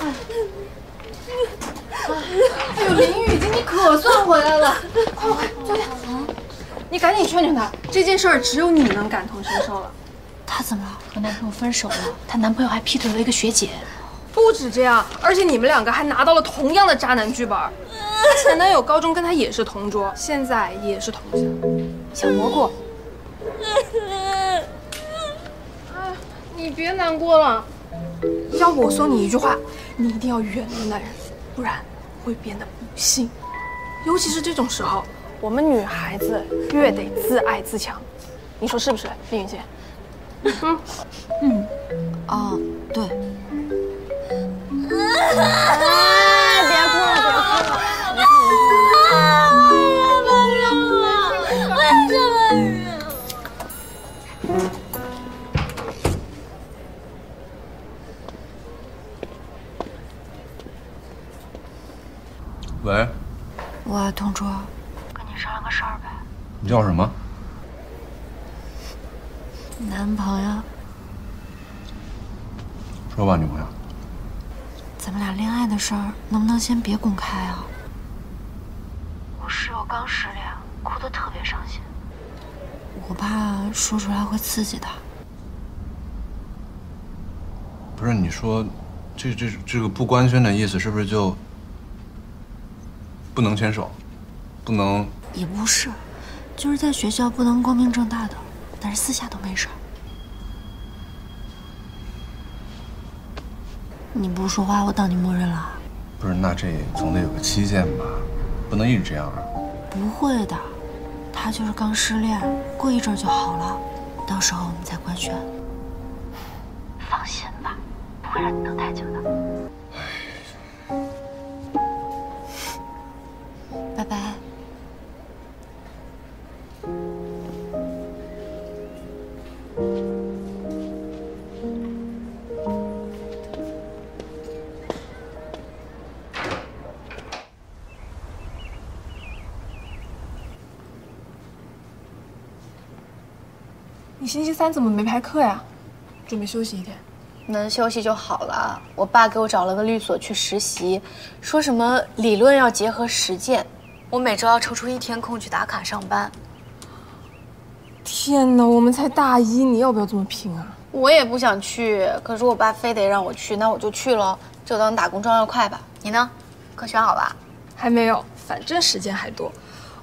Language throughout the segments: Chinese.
哎呦，林雨晶，你可算回来了！快快坐下。你赶紧劝劝他，这件事儿只有你能感同身受了。她怎么了？和男朋友分手了，她男朋友还劈腿了一个学姐。不止这样，而且你们两个还拿到了同样的渣男剧本。她前男友高中跟她也是同桌，现在也是同乡。小蘑菇，哎，你别难过了。要不我送你一句话，你一定要远离男人，不然会变得不幸。尤其是这种时候，我们女孩子越得自爱自强。你说是不是，林雨欣？嗯嗯，哦，对。喂，喂，同桌，跟你商量个事儿呗。你叫什么？男朋友，说吧，女朋友。咱们俩恋爱的事儿能不能先别公开啊？我室友刚失恋，哭得特别伤心，我怕说出来会刺激他。不是你说，这这这个不官宣的意思是不是就不能牵手，不能？也不是，就是在学校不能光明正大的，但是私下都没事儿。你不说话，我当你默认了。不是，那这总得有个期限吧，不能一直这样啊。不会的，他就是刚失恋，过一阵就好了，到时候我们再官宣。放心吧，不会让你等太久的。你星期三怎么没排课呀？准备休息一天？能休息就好了。我爸给我找了个律所去实习，说什么理论要结合实践，我每周要抽出一天空去打卡上班。天哪，我们才大一，你要不要这么拼啊？我也不想去，可是我爸非得让我去，那我就去了，就当打工赚外快吧。你呢？课选好了？还没有，反正时间还多，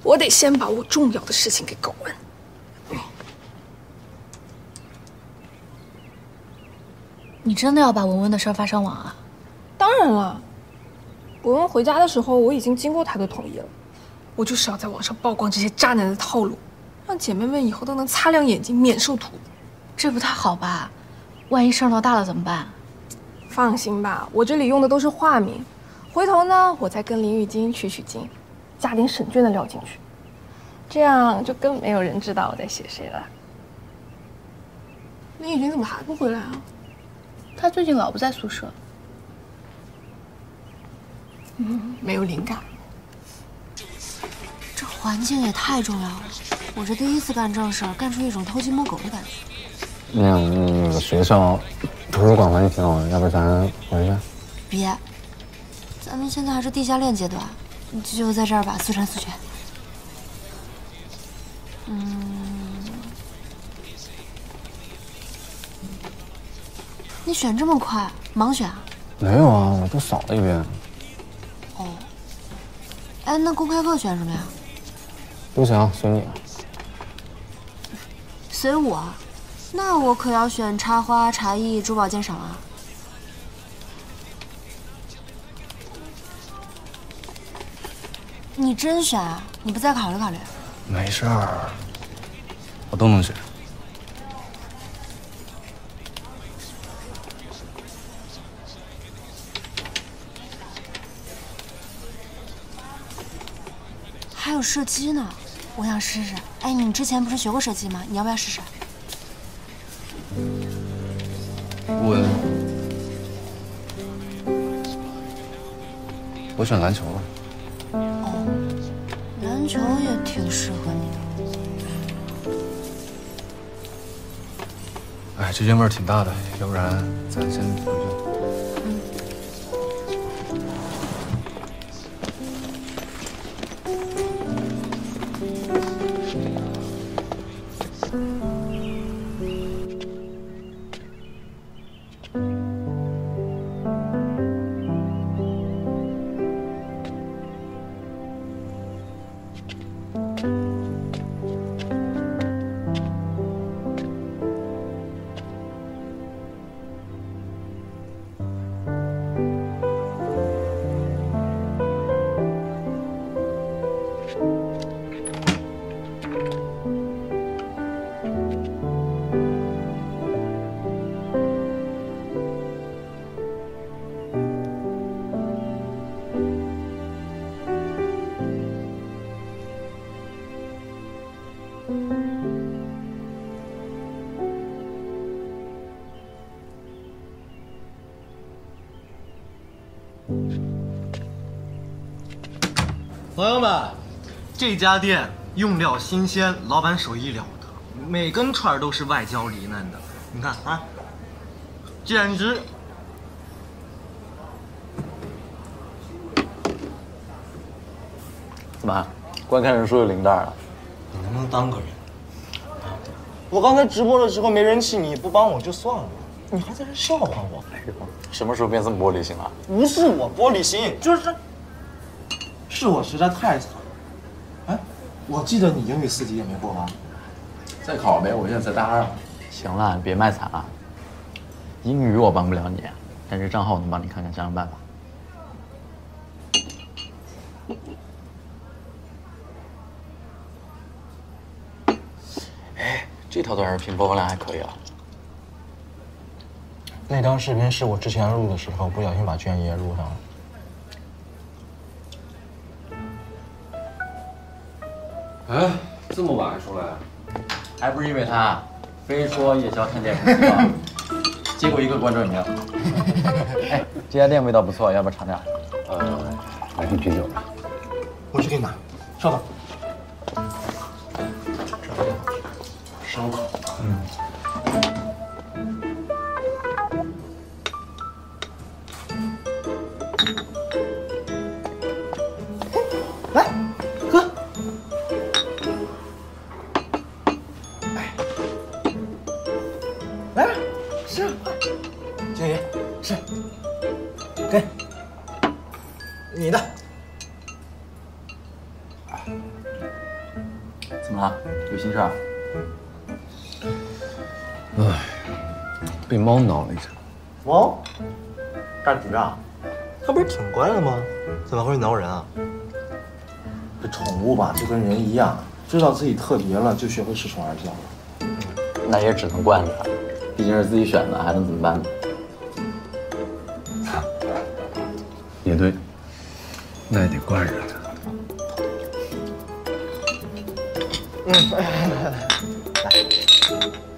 我得先把我重要的事情给搞完。你真的要把文文的事儿发上网啊？当然了，文文回家的时候，我已经经过他的同意了。我就是要在网上曝光这些渣男的套路，让姐妹们以后都能擦亮眼睛，免受荼毒。这不太好吧？万一事儿闹大了怎么办？放心吧，我这里用的都是化名，回头呢，我再跟林雨晶取取经，加点沈卷的料进去，这样就更没有人知道我在写谁了。林雨晶怎么还不回来啊？他最近老不在宿舍。嗯，没有灵感。这环境也太重要了，我这第一次干正事儿，干出一种偷鸡摸狗的感觉。那个学校图书馆环境挺好的，要不咱回去？别，咱们现在还是地下恋阶段，就在这儿吧，速战速决。嗯，你选这么快，盲选啊？没有啊，我都扫了一遍。哦，哎，那公开课选什么呀？都行，随你。随我？那我可要选插花、茶艺、珠宝鉴赏啊。你真选啊？你不再考虑考虑？没事儿，我都能选。还有射击呢，我想试试。哎，你之前不是学过射击吗？你要不要试试？我我选篮球了。哦，篮球也挺适合你的。哎，这烟味儿挺大的，要不然咱先回去。朋友们，这家店用料新鲜，老板手艺了得，每根串都是外焦里嫩的。你看啊，简直怎么，观看人数有零蛋了？你能不能当个人？我刚才直播的时候没人气，你不帮我就算了，你还在这笑话我。什么时候变这么玻璃心了？不是我玻璃心，就是是我实在太惨。哎，我记得你英语四级也没过吧？再考呗，我现在在大二。行了，别卖惨了。英语我帮不了你，但是账号我能帮你看看，想想办法。哎，这条短视频播放量还可以啊。那张视频是我之前录的时候不小心把卷爷录上了。这么晚还出来？还不是因为他，非说夜宵看电影 不错，结果一个观众也没有。哎，这家店味道不错，要不要尝尝？呃，来瓶啤酒吧。我去给你拿，稍等。烧烤，嗯。你的。怎么了？有心事儿？被猫挠了一下。猫？大橘啊，它不是挺乖的吗？怎么会挠人啊？这宠物吧，就跟人一样，知道自己特别了，就学会恃宠而骄了。那也只能惯着他，毕竟是自己选的，还能怎么办呢？也对，那也得惯着他。嗯，来。